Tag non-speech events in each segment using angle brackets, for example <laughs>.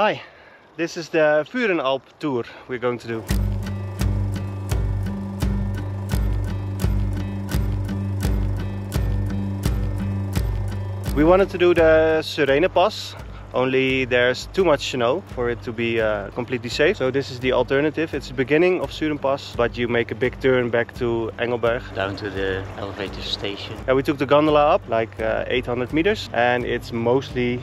Hi, this is the Fürenalp tour we're going to do. We wanted to do the Surenen Pass, only there's too much snow for it to be uh, completely safe. So this is the alternative. It's the beginning of Pass, but you make a big turn back to Engelberg. Down to the elevator station. Yeah, we took the gondola up like uh, 800 meters and it's mostly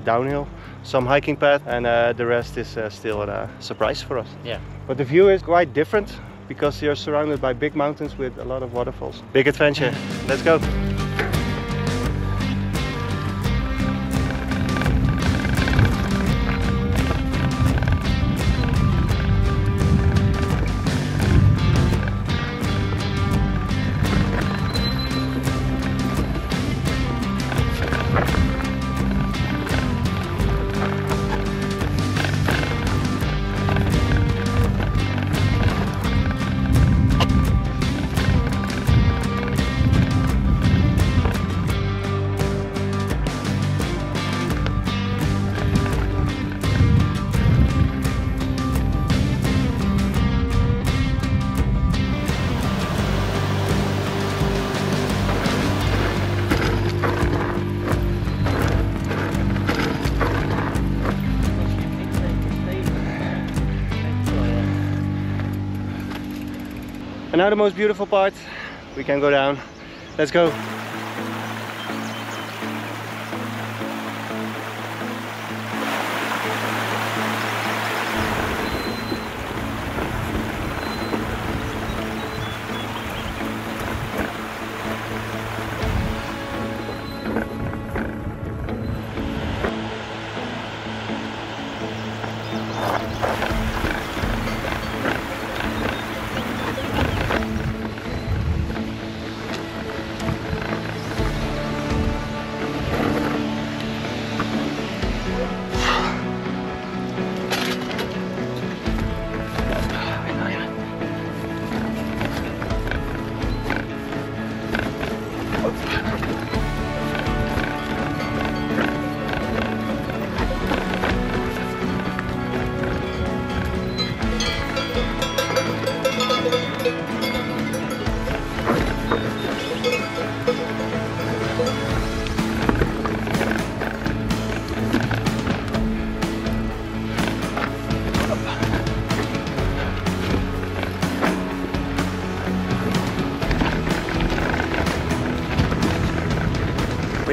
downhill. Some hiking path and uh, the rest is uh, still a surprise for us. Yeah. But the view is quite different because you're surrounded by big mountains with a lot of waterfalls. Big adventure. Let's go. And now the most beautiful part, we can go down. Let's go.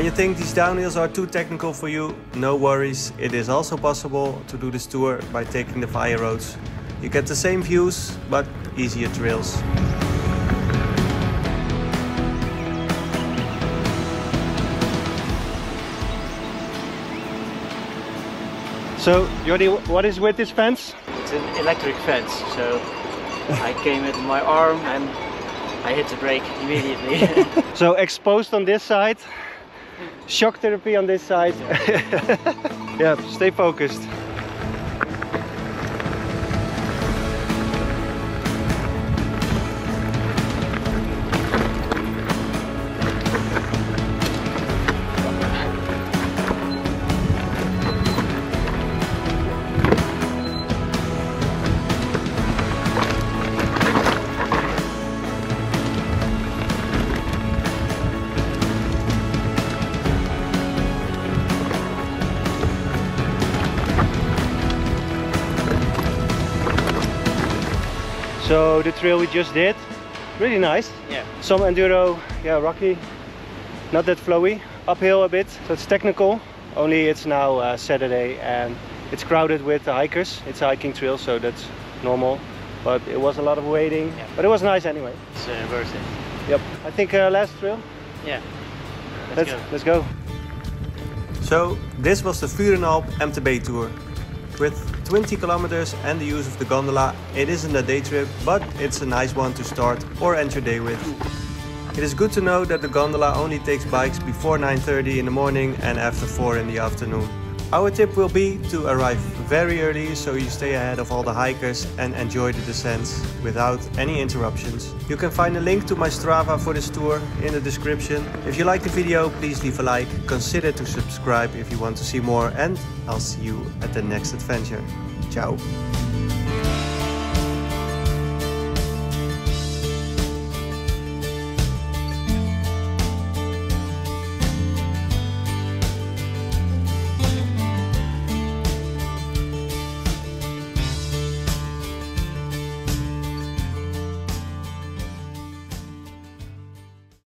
When you think these downhills are too technical for you, no worries. It is also possible to do this tour by taking the fire roads. You get the same views, but easier trails. So, Jordi, what is with this fence? It's an electric fence, so I came with my arm and I hit the brake immediately. <laughs> so exposed on this side, shock therapy on this side. <laughs> yeah, stay focused. So the trail we just did, really nice. yeah. Some enduro, yeah, rocky, not that flowy. Uphill a bit, so it's technical. Only it's now uh, Saturday and it's crowded with hikers. It's a hiking trail, so that's normal. But it was a lot of waiting, Yeah. but it was nice anyway. It's uh, worth it. Yep. I think uh, last trail. Yeah. Let's, Let's go. let's go. So this was the Fürenalp MTB tour. With 20 kilometers and the use of the gondola, it isn't a day trip, but it's a nice one to start or end your day with. It is good to know that the gondola only takes bikes before 9.30 in the morning and after 4 in the afternoon. Our tip will be to arrive very early so you stay ahead of all the hikers and enjoy the descents without any interruptions. You can find a link to my Strava for this tour in the description. If you like the video, please leave a like, consider to subscribe if you want to see more and I'll see you at the next adventure. Ciao!